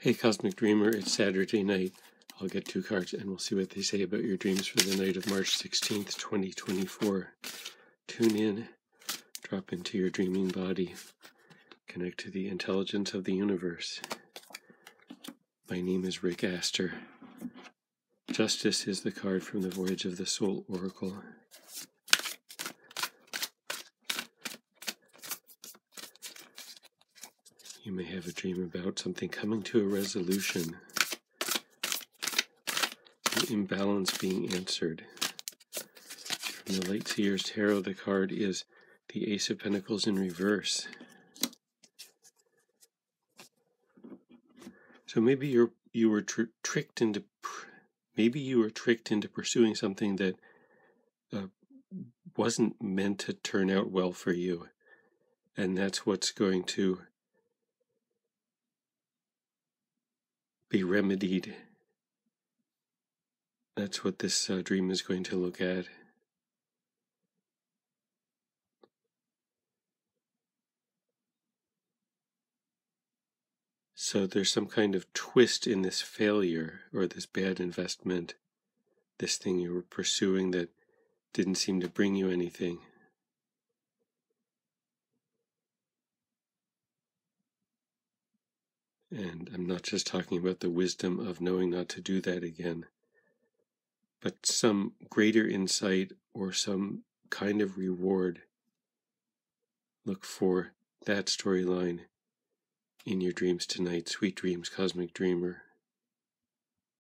Hey, Cosmic Dreamer, it's Saturday night. I'll get two cards and we'll see what they say about your dreams for the night of March 16th, 2024. Tune in, drop into your dreaming body, connect to the intelligence of the universe. My name is Rick Aster. Justice is the card from the Voyage of the Soul Oracle. You may have a dream about something coming to a resolution, an imbalance being answered. From the Light Seer's Tarot, the card is the Ace of Pentacles in reverse. So maybe you're you were tr- tricked into maybe you were tricked into pursuing something that uh, wasn't meant to turn out well for you, and that's what's going to be remedied. That's what this uh, dream is going to look at. So there's some kind of twist in this failure or this bad investment, this thing you were pursuing that didn't seem to bring you anything. And I'm not just talking about the wisdom of knowing not to do that again, but some greater insight or some kind of reward. Look for that storyline in your dreams tonight. Sweet dreams, Cosmic Dreamer.